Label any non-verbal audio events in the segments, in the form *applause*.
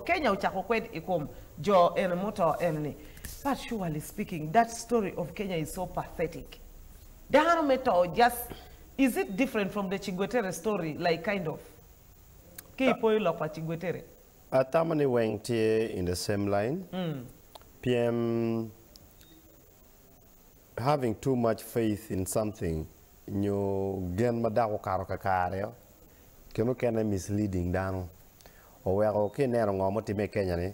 Kenya uchako kwed ikum jo en muto en ni. But surely speaking, that story of Kenya is so pathetic. Dahano meto just, is it different from the Chigwetere story, like kind of? Ki po ilo kwa Chigwetere. Atamani weng tie in the same line. PM having too much faith in something, nyo gen madako karo kakareo, keno kena misleading dano owego kineno ng'o motime kenya ni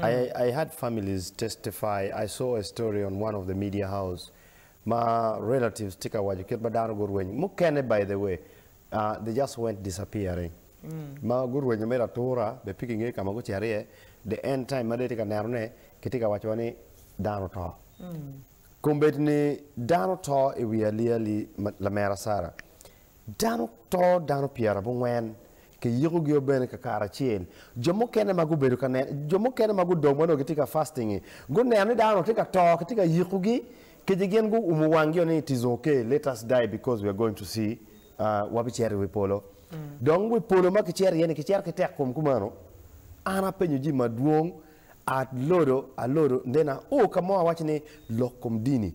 I, I had families testify. I saw a story on one of the media house. My relatives, Tika Wajuket Badano Gurweny, Mukene, by the way, uh, they just went disappearing. Mm. Ma Gurweny made a tour, the picking a Kamaguchi the end time, Madetika Narne, Kitika Wachwani, eh, Dano Tor. Mm. Kumbet ni Dano Tor, eh, we are nearly Lamera Sara. Dano Tor, Dano Pierre, Bungwen ke yigo gyo bene ka kara chiel jomo kene magu bedo ka ne jomo kene magu dong mano ketika fasting go ne ani dano tika to tika yigo gi ke jigen go umu wangyo ni it is okay. Let us die because we are going to see uh, wabi cheri we polo. Dong we polo ma ke cheri yene ke cheri ke tek kum kumano. Ana penyo ji maduong at lodo a lodo ndena o kama wawach ni lokum dini.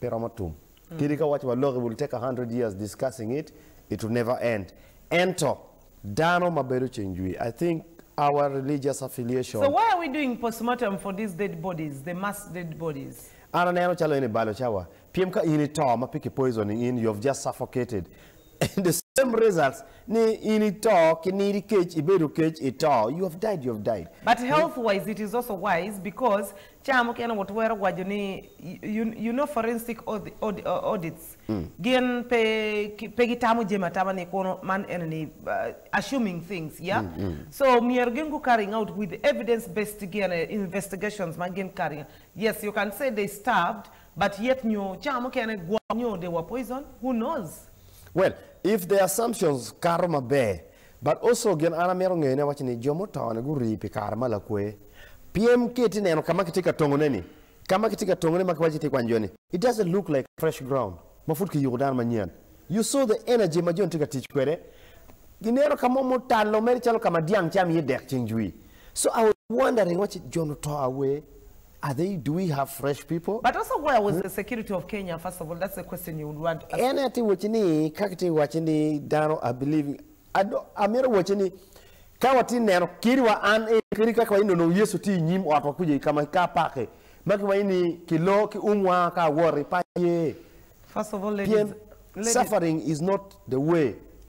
Pero matum. Kidi ka wach walok will take a hundred years discussing it it will never end. Ento dano mabedo chenjui i think our religious affiliation So why are we doing postmortem for these dead bodies, the mass dead bodies? ana neno chalo ene balo chawa. Piem ka in to ma piki poisoning in you have just suffocated. *laughs* And the same results ni in to kiniri kech ibedo kech ito you have died you have died But health-wise, it is also wise because chamo kena what were wajoni you, you know forensic aud, aud, audits. Gin pe ki- pe gitamu jema tama ni kono man enemy uh, assuming things, yeah. So mier gengu carrying out with evidence-based uh, investigations man gen carrying. Yes, you can say they stabbed, but yet nyo chamo kena nyo they were poisoned. Who knows? Well, if the assumptions karma be, but also gen ana mero ngene wach ni jomo tone guripi karma la kwe. PM kiti neno kama kitika tongone ni. Kama kitika tongone makiwaji tikwa njoni. It doesn't look like fresh ground. Mafut ki yudan manyan. You saw the energy majon tika tich kwere. Ginero kama mutalo meri chalo kama diang cham ye dek chinjui. So I was wondering what John to away. Are they, do we have fresh people? But also where was the security of Kenya, first of all? That's the question you would want to ask. ene ati wachini kakati wachini dano I believe ado amiro wachini ka wati neno kiri wa an e kiri kaka ino no yesu ti nyim ot wakuje kama ka pake maki wa ini kilo ki umwa ka ye First of all, ladies, PM ladies suffering is not the way